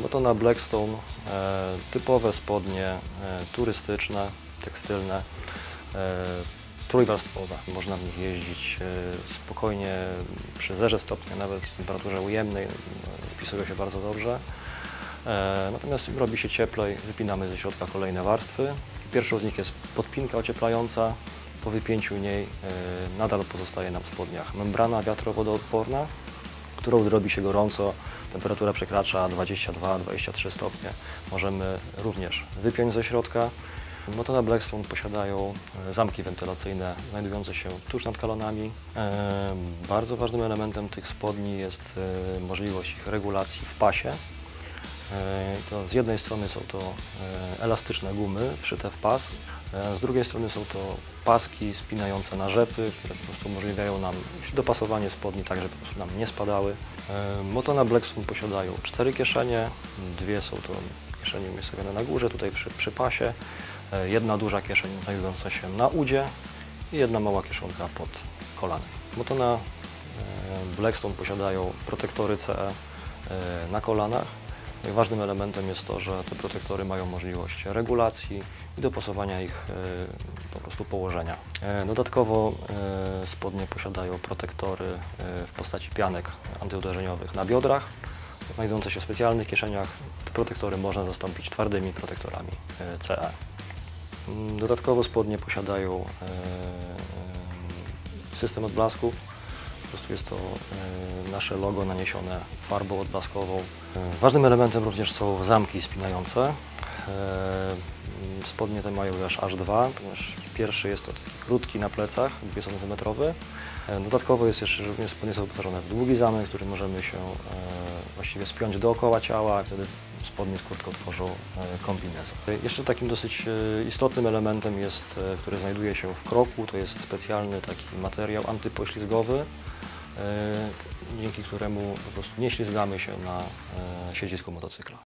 Motona Blackstone, e, typowe spodnie e, turystyczne, tekstylne, e, trójwarstwowe. Można w nich jeździć spokojnie przy zerze stopnia, nawet w temperaturze ujemnej, spisują się bardzo dobrze. Natomiast robi się cieplej, wypinamy ze środka kolejne warstwy. Pierwszą z nich jest podpinka ocieplająca. Po wypięciu niej nadal pozostaje nam w spodniach membrana wiatrowodoodporna, którą gdy robi się gorąco, temperatura przekracza 22-23 stopnie. Możemy również wypiąć ze środka. Motona Blackstone posiadają e, zamki wentylacyjne znajdujące się tuż nad kolonami. E, Bardzo ważnym elementem tych spodni jest e, możliwość ich regulacji w pasie. To z jednej strony są to elastyczne gumy wszyte w pas, z drugiej strony są to paski spinające na rzepy, które po prostu umożliwiają nam dopasowanie spodni tak, żeby po prostu nam nie spadały. E, Motona Blackstone posiadają cztery kieszenie, dwie są to kieszenie umiejscowione na górze, tutaj przy, przy pasie, e, jedna duża kieszeń znajdująca się na udzie i jedna mała kieszonka pod kolanem. Motona e, Blackstone posiadają protektory CE e, na kolanach. Ważnym elementem jest to, że te protektory mają możliwość regulacji i dopasowania ich e, po prostu położenia. E, Dodatkowo e, spodnie posiadają protektory w postaci pianek antyuderzeniowych na biodrach, znajdujące się w specjalnych kieszeniach. Te protektory można zastąpić twardymi protektorami CE. Mm, Dodatkowo spodnie posiadają system odblasków. Prostu jest to e, nasze logo naniesione farbą odblaskową. E, Ważnym elementem również są zamki spinające. E, Spodnie te mają już aż dwa, ponieważ pierwszy jest to krótki na plecach, 2 cm. Dodatkowo jest jeszcze również spodnie są wyposażone w długi zamek, który możemy się właściwie spiąć dookoła ciała, a wtedy spodnie z kurtką tworzą kombinezon. Jeszcze takim dosyć istotnym elementem jest, który znajduje się w kroku, to jest specjalny taki materiał antypoślizgowy, dzięki któremu po prostu nie ślizgamy się na e, siedzisku motocykla.